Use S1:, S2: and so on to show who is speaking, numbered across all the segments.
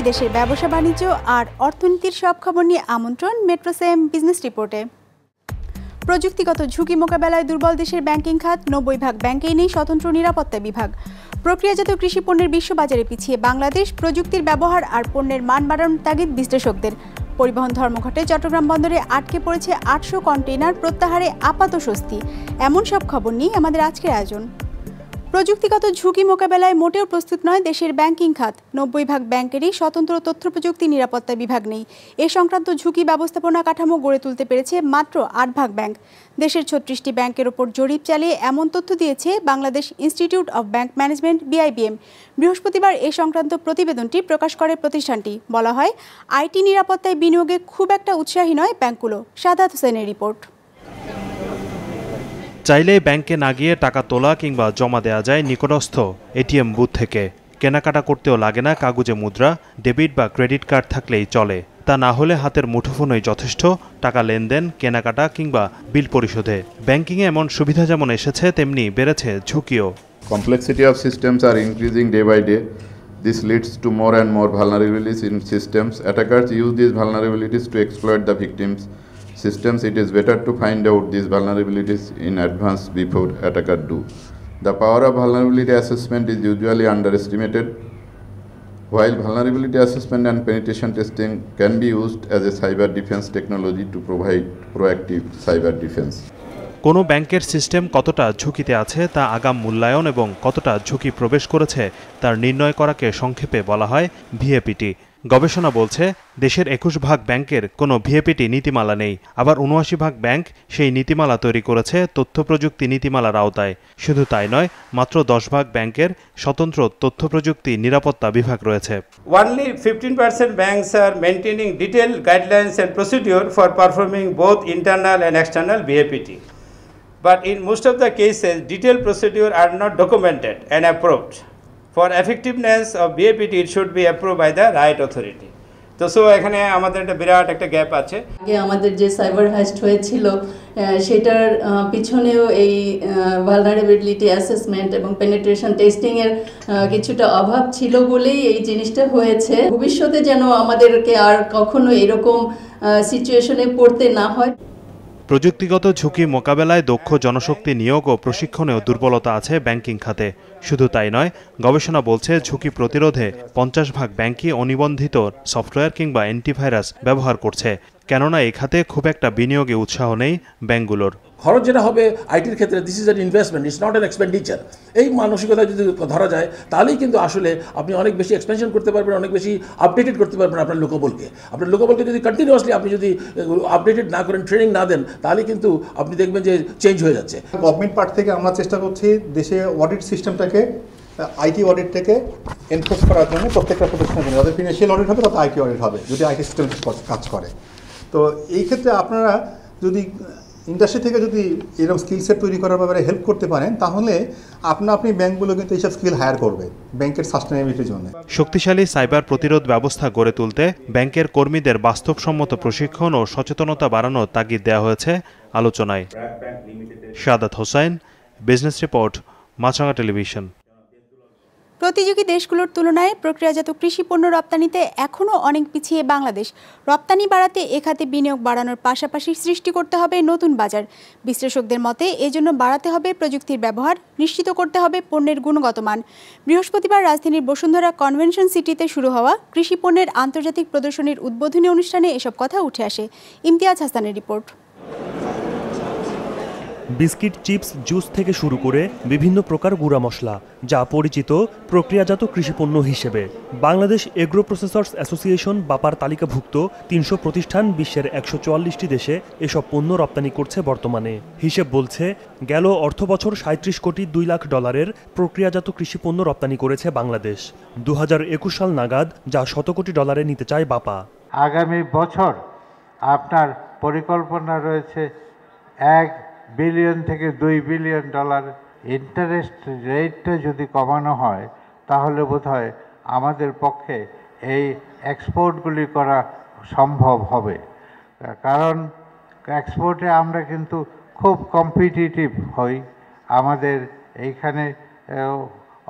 S1: দেশ বিদেশের ব্যবসা বাণিজ্য আর অর্থনীতির সব খবর নিয়ে আমন্ত্রণ মেট্রো সেম বিজনেস রিপোর্টে। প্রযুক্তিগত ঝুঁকি মোকাবেলায় দুর্বল দেশের ব্যাংকিং খাত, নব্বই ভাগ ব্যাংকেই নেই স্বতন্ত্র নিরাপত্তা বিভাগ। প্রক্রিয়াজাত কৃষি পণ্যের বিশ্ববাজারে পিছিয়ে বাংলাদেশ, প্রযুক্তির ব্যবহার আর পণ্যের মান বাড়ানোর তাগিদ বিশ্লেষকদের। পরিবহন ধর্মঘটে চট্টগ্রাম বন্দরে আটকে পড়েছে আটশো কন্টেইনার প্রত্যাহারে আপাত স্বস্তি। এমন সব খবর নিয়ে আমাদের আজকের আয়োজন। প্রযুক্তিগত ঝুঁকি মোকাবেলায় মোটেও প্রস্তুত নয় দেশের ব্যাংকিং খাত। নব্বই ভাগ ব্যাংকেরই স্বতন্ত্র তথ্য প্রযুক্তি নিরাপত্তা বিভাগ নেই। এ সংক্রান্ত ঝুঁকি ব্যবস্থাপনা কাঠামো গড়ে তুলতে পেরেছে মাত্র আট ভাগ ব্যাংক। দেশের ছত্রিশটি ব্যাংকের ওপর জরিপ চালিয়ে এমন তথ্য দিয়েছে Bangladesh institute of bank management, BIBM. বৃহস্পতিবার এ সংক্রান্ত প্রতিবেদনটি প্রকাশ করে প্রতিষ্ঠানটি। বলা হয়, আইটি নিরাপত্তায় বিনিয়োগে খুব একটা উৎসাহী নয় ব্যাংকগুলো, সাদাত হোসেনের রিপোর্ট।
S2: চাইলে ব্যাংকে না গিয়ে টাকা তোলা কিংবা জমা দেওয়া যায় নিকটস্থ এটিএম বুথ থেকে। কেনাকাটা করতেও লাগে না কাগজে মুদ্রা, ডেবিট বা ক্রেডিট কার্ড থাকলেই চলে। তা না হলে হাতের মুঠোফোনই যথেষ্ট টাকা লেনদেন, কেনাকাটা কিংবা বিল পরিশোধে। ব্যাংকিংয়ে এমন সুবিধা যেমন এসেছে, তেমনি বেড়েছে ঝুঁকিও।
S3: Complexity of systems are increasing day by day this leads to more and more vulnerabilities in systems attackers use this vulnerabilities to exploit the victims systems. It is better to find out these vulnerabilities in advance before attacker do. The power of vulnerability assessment is usually underestimated. While vulnerability assessment and penetration testing can be used as a cyber defense technology to provide proactive cyber defense.
S2: কোনো ব্যাংকের system কতটা ঝুঁকিতে আছে তা আগাম মূল্যায়ন এবং কতটা ঝুঁকি প্রবেশ করেছে তার নির্ণয় করাকে সংক্ষেপে বলা হয় ভিএপিটি গবেষণা বলছে, দেশের একুশ ভাগ ব্যাংকের কোনো ভিএপিটি নীতিমালা নেই। আবার উনআশি ভাগ ব্যাংক সেই নীতিমালা তৈরি করেছে তথ্য প্রযুক্তি নীতিমালার আওতায়। শুধু তাই নয়, মাত্র দশ ভাগ ব্যাংকের স্বতন্ত্র তথ্য প্রযুক্তি নিরাপত্তা বিভাগ রয়েছে।
S4: Only fifteen percent bank are maintaining detail guidelines and procedure for performing both internal and external VAPT but in most of the cases detail procedure are not documented and approved For effectiveness of VAPT it should be approved by the right authority তো so এখানে আমাদের একটা বিরাট একটা gap আছে।
S5: আগে আমাদের যে cyber হ্যাস্ট হয়েছিল সেটার পিছনেও এই ভালনারেবিলিটি অ্যাসেসমেন্ট এবং পেনিট্রেশন টেস্টিংয়ের কিছুটা অভাব ছিল বলেই এই জিনিসটা হয়েছে। ভবিষ্যতে যেন আমাদেরকে আর কখনো এরকম সিচুয়েশনে পড়তে না হয়।
S2: প্রযুক্তিগত ঝুঁকি মোকাবেলায় দক্ষ জনশক্তি নিয়োগ ও প্রশিক্ষণেও দুর্বলতা আছে ব্যাংকিং খাতে। শুধু তাই নয়, গবেষণা বলছে ঝুঁকি প্রতিরোধে পঞ্চাশ ভাগ ব্যাংকই অনিবন্ধিত সফটওয়্যার কিংবা অ্যান্টিভাইরাস ব্যবহার করছে। কেননা এই খাতে খুব একটা বিনিয়োগে উৎসাহ নেই ব্যাংকগুলোর
S6: খরচ যেটা হবে আইটির ক্ষেত্রে this is an investment it's not an expenditure এই মানসিকতা যদি ধরা যায় তাহলেই কিন্তু আসলে আপনি অনেক বেশি এক্সপেনশন করতে পারবেন অনেক বেশি আপডেটেড করতে পারবেন আপনার লোকবলকে। আপনার লোকবলকে যদি কন্টিনিউয়াসলি আপনি যদি আপডেটেড না করেন ট্রেনিং না দেন তাহলে কিন্তু আপনি দেখবেন যে চেঞ্জ হয়ে যাচ্ছে।
S7: গভর্নমেন্ট পার্ট থেকে আমরা চেষ্টা করছি দেশে অডিট সিস্টেমটাকে আইটি অডিটটাকে এনফোর্স করার জন্য প্রত্যেকটা প্রতিষ্ঠানের জন্য যাদের ফিনান্সিয়াল অডিট হবে তাতে আইটি অডিট হবে যদি আইটি সিস্টেম কাজ করে। তো এই ক্ষেত্রে আপনারা যদি ইন্ডাস্ট্রি থেকে যদি এরকম স্কিল সেট তৈরি করার ব্যাপারে হেল্প করতে পারেন, তাহলে আপনা আপনি ব্যাংকগুলো কিন্তু এইসব স্কিল হায়ার করবে, ব্যাংকের সাস্টেনেবিলিটির জন্য।
S2: শক্তিশালী সাইবার প্রতিরোধ ব্যবস্থা গড়ে তুলতে ব্যাংকের কর্মীদের বাস্তবসম্মত প্রশিক্ষণ ও সচেতনতা বাড়ানোর তাগিদ দেওয়া হয়েছে আলোচনায়। Sadat Hossain business report Maasranga television
S1: প্রতিযোগী দেশগুলোর তুলনায় প্রক্রিয়াজাত কৃষি পণ্য রপ্তানিতে এখনও অনেক পিছিয়ে বাংলাদেশ। রপ্তানি বাড়াতে এ খাতে বিনিয়োগ বাড়ানোর পাশাপাশি সৃষ্টি করতে হবে নতুন বাজার। বিশ্লেষকদের মতে, এজন্য বাড়াতে হবে প্রযুক্তির ব্যবহার, নিশ্চিত করতে হবে পণ্যের গুণগত মান। বৃহস্পতিবার রাজধানীর বসুন্ধরা কনভেনশন সিটিতে শুরু হওয়া কৃষি পণ্যের আন্তর্জাতিক প্রদর্শনীর উদ্বোধনী অনুষ্ঠানে এসব কথা উঠে আসে। ইমতিয়াজ হাসানের রিপোর্ট।
S8: বিস্কিট, চিপস, জুস থেকে শুরু করে বিভিন্ন প্রকার গুঁড়া মশলা, যা পরিচিত প্রক্রিয়াজাত কৃষিপণ্য হিসেবে। বাংলাদেশ এগ্রো প্রসেসর্স অ্যাসোসিয়েশন বাপার তালিকাভুক্ত তিনশো প্রতিষ্ঠান বিশ্বের একশো চুয়াল্লিশটি দেশে এসব পণ্য রপ্তানি করছে বর্তমানে। হিসেব বলছে, গেল অর্থ বছর সাঁত্রিশ কোটি দুই লাখ ডলারের প্রক্রিয়াজাত কৃষিপণ্য রপ্তানি করেছে বাংলাদেশ। দু হাজার একুশ সাল নাগাদ যা শত কোটি ডলারে নিতে চায় বাপা।
S9: আগামী বছর আপনার পরিকল্পনা রয়েছে এক বিলিয়ন থেকে দুই বিলিয়ন ডলার ইন্টারেস্ট রেটটা যদি কমানো হয়, তাহলে বোধহয় আমাদের পক্ষে এই এক্সপোর্টগুলি করা সম্ভব হবে। কারণ এক্সপোর্টে আমরা কিন্তু খুব কম্পিটিটিভ হই। আমাদের এইখানে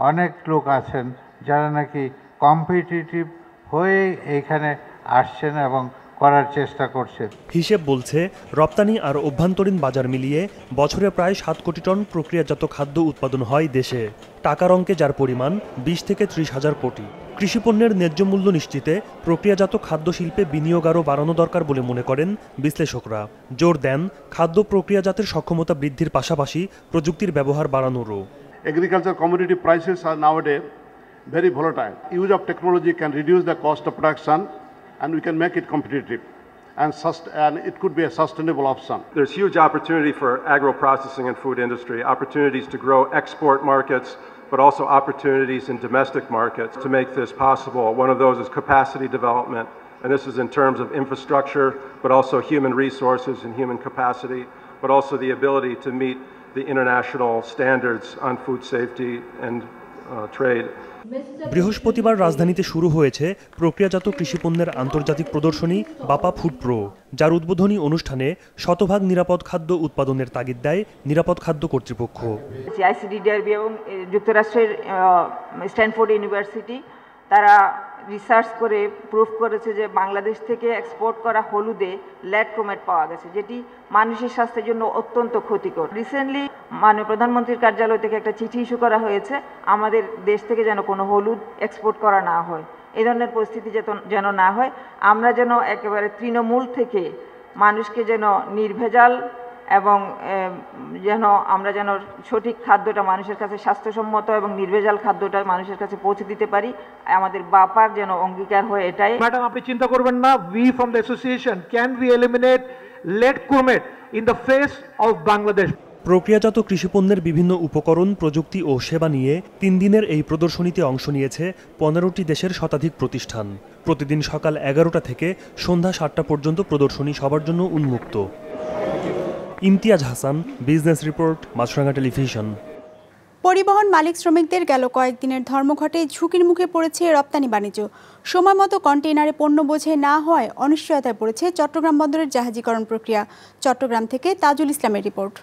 S9: অনেক লোক আছেন যারা নাকি কম্পিটিটিভ হয়ে এইখানে আসছেন এবং করার চেষ্টা করছে।
S8: হিসেব বলছে রপ্তানি আর অভ্যন্তরীণ বাজার মিলিয়ে বছরে প্রায় সাত কোটি টন প্রক্রিয়াজাত খাদ্য উৎপাদন হয় দেশে। টাকার অঙ্কে যার পরিমাণ বিশ থেকে ত্রিশ হাজার কোটি। কৃষিপণ্যের ন্যায্য মূল্য নিশ্চিতে প্রক্রিয়াজাত খাদ্য শিল্পে বিনিয়োগ আরও বাড়ানো দরকার বলে মনে করেন বিশ্লেষকরা। জোর দেন খাদ্য প্রক্রিয়াজাতের সক্ষমতা বৃদ্ধির পাশাপাশি প্রযুক্তির ব্যবহার বাড়ানোরও।
S10: Agriculture commodity prices are nowadays very volatile. Use of technology can reduce the cost of production and we can make it competitive and, and it could be a sustainable option.
S11: There's huge opportunity for agro-processing and food industry, opportunities to grow export markets, but also opportunities in domestic markets to make this possible. One of those is capacity development, and this is in terms of infrastructure, but also human resources and human capacity, but also the ability to meet the international standards on food safety and.
S8: বৃহস্পতিবার রাজধানীতে শুরু হয়েছে প্রক্রিয়াজাত কৃষিপণ্যের আন্তর্জাতিক প্রদর্শনী বাপা food pro যার উদ্বোধনী অনুষ্ঠানে শতভাগ নিরাপদ খাদ্য উৎপাদনের তাগিদ দেয় নিরাপদ খাদ্য কর্তৃপক্ষ।
S12: এবং যুক্তরাষ্ট্রের স্ট্যানফোর্ড ইউনিভার্সিটি তারা রিসার্চ করে প্রুফ করেছে যে বাংলাদেশ থেকে এক্সপোর্ট করা হলুদে ল্যাড ক্রোমেট পাওয়া গেছে, যেটি মানুষের স্বাস্থ্যের জন্য অত্যন্ত ক্ষতিকর। রিসেন্টলি মাননীয় প্রধানমন্ত্রীর কার্যালয় থেকে একটা চিঠি ইস্যু করা হয়েছে, আমাদের দেশ থেকে যেন কোনো হলুদ এক্সপোর্ট করা না হয়। এই ধরনের পরিস্থিতি যেন- যেন না হয়। আমরা যেন একেবারে তৃণমূল থেকে মানুষকে যেন নির্ভেজাল এবং যেন আমরা যেন সঠিক খাদ্যটা মানুষের কাছে স্বাস্থ্যসম্মত এবং নির্ভেজাল খাদ্যটা মানুষের কাছে পৌঁছে দিতে পারি আমাদের বাপার যেন অঙ্গীকার হয় এটাই।
S13: ম্যাডাম আপনি চিন্তা করবেন না we from the association can we eliminate lead chromate in the face of Bangladesh
S8: প্রক্রিয়াজাত কৃষিপণ্যের বিভিন্ন উপকরণ প্রযুক্তি ও সেবা নিয়ে তিন দিনের এই প্রদর্শনীতে অংশ নিয়েছে পনেরোটি দেশের শতাধিক প্রতিষ্ঠান। প্রতিদিন সকাল এগারোটা থেকে সন্ধ্যা সাতটা পর্যন্ত প্রদর্শনী সবার জন্য উন্মুক্ত। Imtiaz Hasan, business report Maasranga television.
S1: পরিবহন মালিক শ্রমিকদের গেল কয়েকদিনের ধর্মঘটে ঝুঁকির মুখে পড়েছে রপ্তানি বাণিজ্য। সময় মতো কন্টেইনারে পণ্য বোঝে না হওয়ায় অনিশ্চয়তায় পড়েছে চট্টগ্রাম বন্দরের জাহাজীকরণ প্রক্রিয়া। চট্টগ্রাম থেকে তাজুল ইসলামের রিপোর্ট।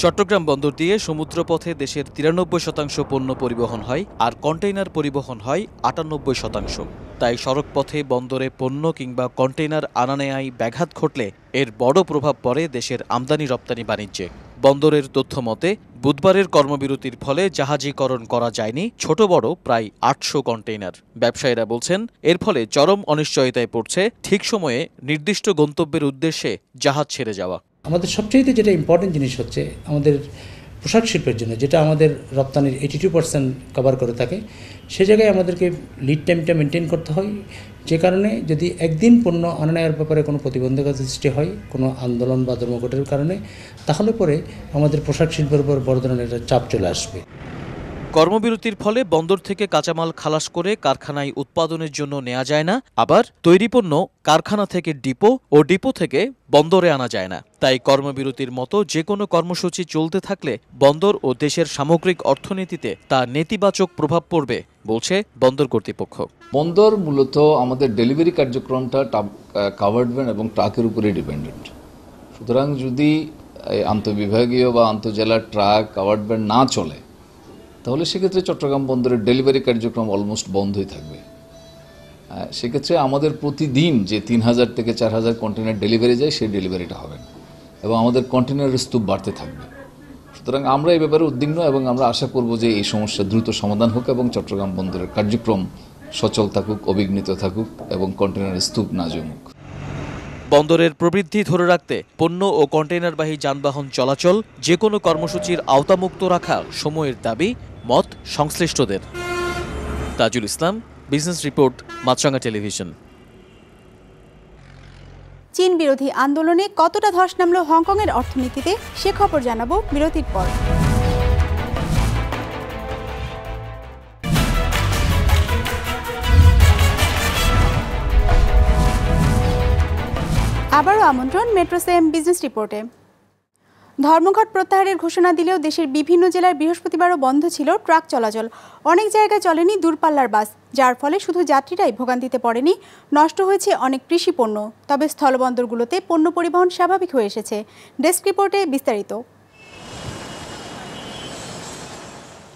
S14: চট্টগ্রাম বন্দর দিয়ে সমুদ্রপথে দেশের তিরানব্বই শতাংশ পণ্য পরিবহন হয় আর কন্টেইনার পরিবহন হয় আটানব্বই শতাংশ। তাই সড়কপথে বন্দরে পণ্য কিংবা কন্টেইনার আনা নেয়ায় ব্যাঘাত ঘটলে এর বড় প্রভাব পড়ে দেশের আমদানি রপ্তানি বাণিজ্যে। বন্দরের তথ্য মতে, বুধবারের কর্মবিরতির ফলে জাহাজীকরণ করা যায়নি ছোট বড় প্রায় আটশো কন্টেইনার। ব্যবসায়ীরা বলছেন, এর ফলে চরম অনিশ্চয়তায় পড়ছে ঠিক সময়ে নির্দিষ্ট গন্তব্যের উদ্দেশ্যে জাহাজ ছেড়ে যাওয়া।
S15: আমাদের সবচেয়ে যেটা ইম্পর্টেন্ট জিনিস হচ্ছে আমাদের পোশাক শিল্পের জন্য, যেটা আমাদের রপ্তানির এইটি টু পার্সেন্ট কভার করে থাকে, সে জায়গায় আমাদেরকে লিড টাইমটা মেনটেন করতে হয়। যে কারণে যদি একদিন পণ্য আনা ব্যাপারে কোনো প্রতিবন্ধকতা সৃষ্টি হয়, কোনো আন্দোলন বা ধর্মঘটের কারণে, তাহলে পরে আমাদের পোশাক শিল্পের উপর বড় ধরনের চাপ চলে আসবে।
S14: কর্মবিরতির ফলে বন্দর থেকে কাঁচামাল খালাস করে কারখানায় উৎপাদনের জন্য নেওয়া যায় না। আবার তৈরি পণ্য কারখানা থেকে ডিপো ও ডিপো থেকে বন্দরে আনা যায় না। তাই কর্মবিরতির মতো যে কোনো কর্মসূচি চলতে থাকলে বন্দর ও দেশের সামগ্রিক অর্থনীতিতে তা নেতিবাচক প্রভাব পড়বে, বলছে বন্দর কর্তৃপক্ষ।
S16: বন্দর মূলত আমাদের ডেলিভারি কার্যক্রমটা কাভার্ড ভ্যান এবং ট্রাকের উপরে ডিপেন্ডেন্ট সুতরাং যদি আন্তঃবিভাগীয় বা আন্তঃজেলার ট্রাক কাভার্ড না চলে তাহলে সেক্ষেত্রে চট্টগ্রাম বন্দরের ডেলিভারি কার্যক্রম অলমোস্ট বন্ধই থাকবে। সেক্ষেত্রে আমাদের প্রতিদিন যে তিন হাজার থেকে চার হাজার কন্টেনার ডেলিভারি যায়, সেই ডেলিভারিটা হবে না। এবং আমাদের কন্টেনারের স্তূপ বাড়তে থাকবে। সুতরাং আমরা এই ব্যাপারে উদ্বিগ্ন এবং আমরা আশা করব যে এই সমস্যা দ্রুত সমাধান হোক এবং চট্টগ্রাম বন্দরের কার্যক্রম সচল থাকুক, অবিঘ্নিত থাকুক এবং কন্টেনারের স্তূপ না জমুক।
S14: বন্দরের প্রবৃদ্ধি ধরে রাখতে পণ্য ও কন্টেইনারবাহী যানবাহন চলাচল যে কোনো কর্মসূচির আওতামুক্ত রাখা সময়ের দাবি মত সংশ্লিষ্টদের। Tajul Islam, business report Maasranga television.
S1: চীন বিরোধী আন্দোলনে কতটা ধস নামল হংকংয়ের অর্থনীতিতে, সে খবর জানাব বিরতির পর। আবারও আমন্ত্রণ মেট্রো সেম বিজনেস রিপোর্টে। ধর্মঘট প্রত্যাহারের ঘোষণা দিলেও দেশের বিভিন্ন জেলার বৃহস্পতিবারও বন্ধ ছিল ট্রাক চলাচল। অনেক জায়গায় চলেনি দূরপাল্লার বাস, যার ফলে শুধু যাত্রীরাই ভোগান্তিতে পড়েনি, নষ্ট হয়েছে অনেক কৃষি পণ্য। তবে স্থলবন্দরগুলোতে পণ্য পরিবহন স্বাভাবিক হয়ে এসেছে। ডেস্ক রিপোর্টে বিস্তারিত।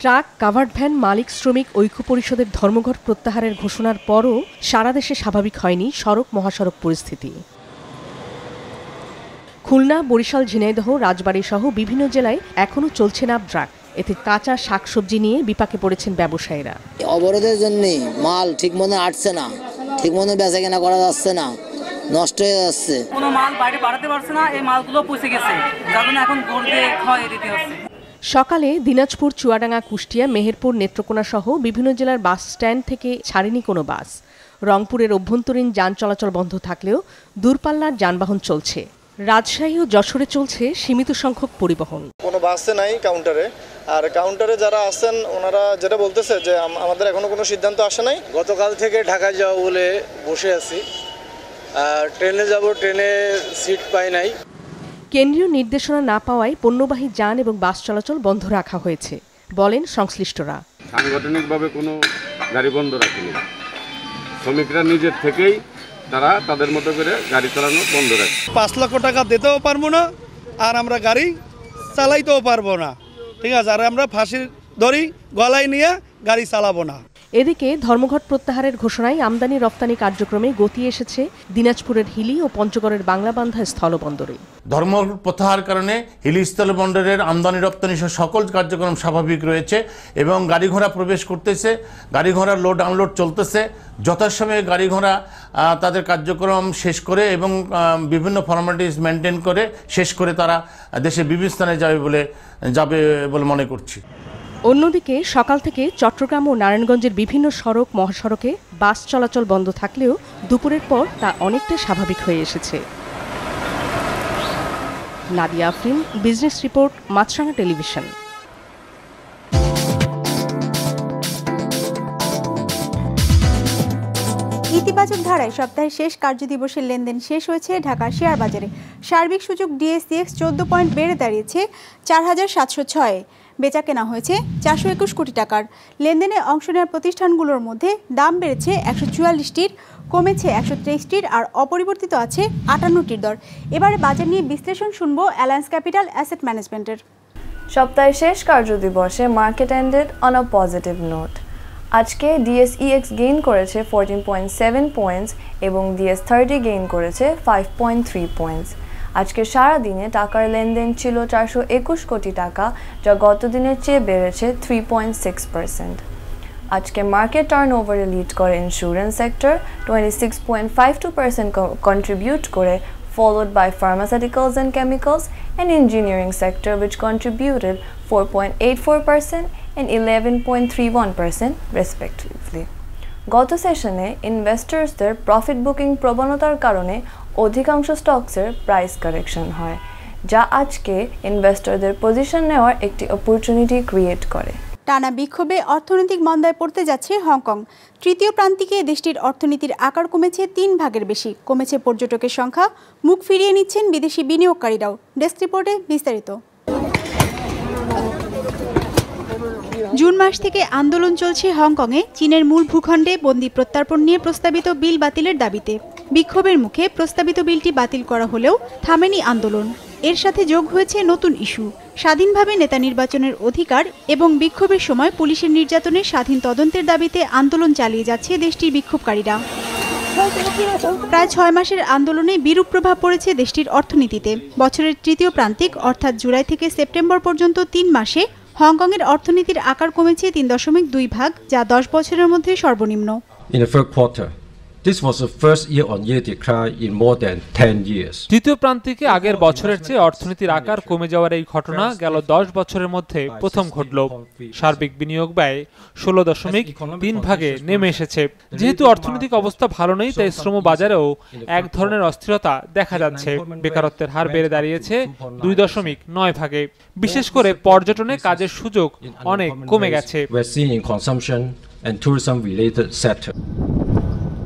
S17: ট্রাক, কাভার্ড ভ্যান, মালিক, শ্রমিক, ঐক্য পরিষদের ধর্মঘট প্রত্যাহারের ঘোষণার পরও সারা দেশে স্বাভাবিক হয়নি সড়ক মহাসড়ক পরিস্থিতি। খুলনা বরিশাল ঝিনাইদহ রাজবাড়ী সহ বিভিন্ন জেলায় এখনও চলছে না ট্রাক এতে কাঁচা শাকসবজি নিয়ে বিপাকে পড়েছেন ব্যবসায়ীরা।
S18: অবরোধের জন্য মাল ঠিক মতো আটছে না ঠিক মতো বেচা কেনা করা যাচ্ছে না নষ্ট হয়ে যাচ্ছে।
S19: কোনো মাল বাইরে বাড়াতে পারছে না এই মালগুলো পচে গেছে যার জন্য এখন দিয়ে ক্ষয় দিতে হচ্ছে।
S17: সকালে দিনাজপুর চুয়াডাঙ্গা কুষ্টিয়া মেহেরপুর নেত্রকোনা সহ বিভিন্ন জেলার বাস স্ট্যান্ড থেকে ছাড়েনি কোনো বাস। রংপুরের অভ্যন্তরীণ যান চলাচল বন্ধ থাকলেও দূরপাল্লার যানবাহন চলছে। রাজশাহী ও যশোরে চলছে সীমিত সংখ্যক পরিবহন।
S20: কোনো বাসে নাই কাউন্টারে আর কাউন্টারে যারা আছেন ওনারা যেটা বলতেছে যে আমাদের এখনও কোনো সিদ্ধান্ত আসে নাই।
S21: গতকাল থেকে ঢাকা যাব বলে বসে আছি। আর ট্রেনে যাব ট্রেনে সিট পাই নাই।
S17: কেন্দ্রীয় নির্দেশনা না পাওয়ায় পণ্যবাহী যান এবং বাস চলাচল বন্ধ রাখা হয়েছে বলেন সংশ্লিষ্টরা।
S22: সাংগঠনিকভাবে কোনো গাড়ি বন্ধ রাখেনি। শ্রমিকরা নিজের থেকেই তারা তাদের মতো করে গাড়ি চালানো বন্ধ রাখে।
S23: পাঁচ লক্ষ টাকা দিতেও পারব না, আর আমরা গাড়ি চালাইতেও পারব না। ঠিক আছে, আর আমরা ফাঁসি ধরি, গলায় নিয়ে গাড়ি চালাবো না।
S17: এদিকে ধর্মঘট প্রত্যাহারের ঘোষণায় আমদানি রপ্তানি কার্যক্রমে গতি এসেছে। দিনাজপুরের হিলি ও পঞ্চগড়ের বাংলাবান্ধা স্থলবন্দরে।
S24: ধর্ম প্রত্যাহার কারণে হিলি স্থল বন্দরের আমদানি রপ্তানি সহ সকল কার্যক্রম স্বাভাবিক রয়েছে এবং গাড়ি ঘোড়া প্রবেশ করতেছে। গাড়ি ঘোড়া লোড আনলোড চলতেছে। যথাসময়ে গাড়ি ঘোড়া তাদের কার্যক্রম শেষ করে এবং বিভিন্ন ফর্মালিটিস মেনটেন করে, শেষ করে তারা দেশের বিভিন্ন স্থানে যাবে বলে যাবে বলে মনে করছি।
S17: অন্যদিকে সকাল থেকে চট্টগ্রাম ও নারায়ণগঞ্জের বিভিন্ন সড়ক, মহাসড়কে বাস চলাচল বন্ধ থাকলেও দুপুরের পর তা অনেকটা স্বাভাবিক হয়ে এসেছে। Nadia Afrin, business report, Maasranga television.
S1: ইতিবাচক ধারায় সপ্তাহের শেষ কার্যদিবসের লেনদেন শেষ হয়েছে ঢাকা শেয়ার বাজারে। সার্বিক সূচক ডিএসসিএক্স চোদ্দ পয়েন্ট বেড়ে দাঁড়িয়েছে চার হাজার সাতশো ছয়ে। বেচা কেনা হয়েছে চারশো একুশ কোটি টাকার। লেনদেনে অংশ নেওয়ার প্রতিষ্ঠানগুলোর মধ্যে দাম বেড়েছে একশো চুয়াল্লিশটির, কমেছে একশো তেইশটির আর অপরিবর্তিত আছে আটান্নটির দর। এবারে বাজার নিয়ে বিশ্লেষণ শুনব অ্যালায়েন্স ক্যাপিটাল অ্যাসেট ম্যানেজমেন্টের।
S25: সপ্তাহের শেষ কার্য কার্যদিবসে market ended on a positive note আজকে ডিএসইএক্স গেইন করেছে ফোরটিন পয়েন্ট সেভেন পয়েন্টস এবং ডিএস থার্টি গেইন করেছে ফাইভ পয়েন্ট থ্রি পয়েন্টস আজকে সারাদিনে টাকার লেনদেন ছিল চারশো একুশ কোটি টাকা, যা গত দিনের চেয়ে বেড়েছে থ্রি পয়েন্ট সিক্স পার্সেন্ট আজকে মার্কেট টার্ন ওভারে লিড করে insurance sector twenty six point five two percent contribute করে, followed by pharmaceuticals and chemicals and engineering sector, which contributed 4.84% and 11.31% respectively. গত সেশনে ইনভেস্টার্সদের প্রফিট বুকিং প্রবণতার কারণে অধিকাংশ স্টকসের প্রাইস কারেকশন হয়, যা আজকে ইনভেস্টরদের পজিশন নেওয়ার একটি অপরচুনিটি ক্রিয়েট করে।
S1: টানা বিক্ষোভে অর্থনৈতিক মন্দায় পড়তে যাচ্ছে হংকং। তৃতীয় প্রান্তিকে দেশটির অর্থনীতির আকার কমেছে তিন ভাগের বেশি। কমেছে পর্যটকের সংখ্যা, মুখ ফিরিয়ে নিচ্ছেন বিদেশি বিনিয়োগকারীরাও। ডেস্ক রিপোর্টে বিস্তারিত। জুন মাস থেকে আন্দোলন চলছে হংকংয়ে। চীনের মূল ভূখণ্ডে বন্দি প্রত্যার্পণ নিয়ে প্রস্তাবিত বিল বাতিলের দাবিতে। বিক্ষোভের মুখে প্রস্তাবিত বিলটি বাতিল করা হলেও থামেনি আন্দোলন। এর সাথে যোগ হয়েছে নতুন ইস্যু। স্বাধীনভাবে নেতা নির্বাচনের অধিকার এবং বিক্ষোভের সময় পুলিশের নির্যাতনের স্বাধীন তদন্তের দাবিতে আন্দোলন চালিয়ে যাচ্ছে দেশটির বিক্ষোভকারীরা। প্রায় ছয় মাসের আন্দোলনে বিরূপ প্রভাব পড়েছে দেশটির অর্থনীতিতে। বছরের তৃতীয় প্রান্তিক, অর্থাৎ জুলাই থেকে সেপ্টেম্বর পর্যন্ত তিন মাসে, হংকংয়ের অর্থনীতির আকার কমেছে তিন দশমিক দুই ভাগ, যা দশ বছরের মধ্যে সর্বনিম্ন।
S26: This was the first year-on-year decline in more than 10 years.
S27: তৃতীয় প্রান্তিকে আগের বছরের চেয়ে অর্থনীতির আকার কমে যাওয়ার এই ঘটনা গেল দশ বছরের মধ্যে প্রথম ঘটল। সার্বিক বিনিয়োগ ব্যয় ষোলো দশমিক তিন ভাগে নেমে এসেছে। যেহেতু অর্থনৈতিক অবস্থা ভালো নেই তাই শ্রম বাজারেও এক ধরনের অস্থিরতা দেখা যাচ্ছে। বেকারত্বের হার বেড়ে দাঁড়িয়েছে দুই দশমিক নয় ভাগে। বিশেষ করে পর্যটনে কাজের সুযোগ অনেক কমে গেছে।
S26: And tourism-related sector.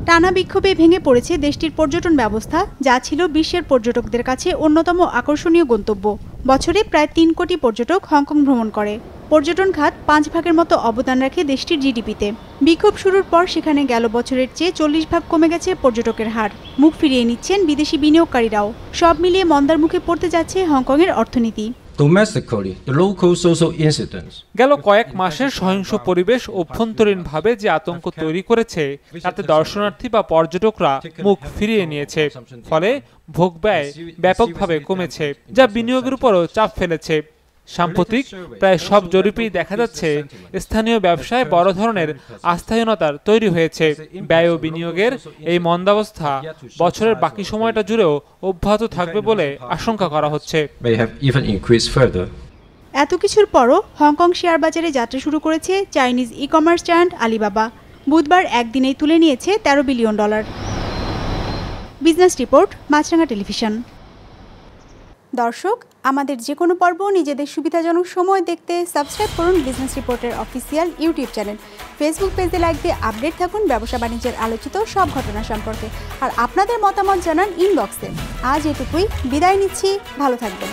S1: টানা বিক্ষোভে ভেঙে পড়েছে দেশটির পর্যটন ব্যবস্থা, যা ছিল বিশ্বের পর্যটকদের কাছে অন্যতম আকর্ষণীয় গন্তব্য। বছরে প্রায় তিন কোটি পর্যটক হংকং ভ্রমণ করে। পর্যটন খাত পাঁচ ভাগের মতো অবদান রাখে দেশটির জিডিপিতে। বিক্ষোভ শুরুর পর সেখানে গেল বছরের চেয়ে চল্লিশ ভাগ কমে গেছে পর্যটকের হার। মুখ ফিরিয়ে নিচ্ছেন বিদেশি বিনিয়োগকারীরাও। সব মিলিয়ে মন্দার মুখে পড়তে যাচ্ছে হংকংয়ের অর্থনীতি।
S26: Domestically, the local social incidents.
S27: গেল কয়েক মাসের সহিংস পরিবেশ অভ্যন্তরীণভাবে যে আতঙ্ক তৈরি করেছে তাতে দর্শনার্থী বা পর্যটকরা মুখ ফিরিয়ে নিয়েছে। ফলে ভোগ ব্যয় ব্যাপকভাবে কমেছে যা বিনিয়োগের উপরও চাপ ফেলেছে। সাম্প্রতিক প্রায় সব জরিপেই দেখা যাচ্ছে স্থানীয় ব্যবসায় বড় ধরনের আস্থাহীনতার তৈরি হয়েছে ব্যয় ও বিনিয়োগের এই মন্দাবস্থা বছরের বাকি সময়টা জুড়েও অব্যাহত থাকবে বলে আশঙ্কা করা হচ্ছে.
S1: এত কিছুর পরও হংকং শেয়ার বাজারে যাত্রা শুরু করেছে Chinese e commerce giant Alibaba. বুধবার একদিনেই তুলে নিয়েছে তেরো billion dollar. Business report Maasranga television. দর্শক, আমাদের যে কোনো পর্ব নিজেদের সুবিধাজনক সময় দেখতে সাবস্ক্রাইব করুন বিজনেস রিপোর্টের অফিসিয়াল ইউটিউব চ্যানেল। ফেসবুক পেজে লাইক দিয়ে আপডেট থাকুন ব্যবসা বাণিজ্যের আলোচিত সব ঘটনা সম্পর্কে। আর আপনাদের মতামত জানান ইনবক্সে আজ এটুকুই, বিদায় নিচ্ছি, ভালো থাকবেন।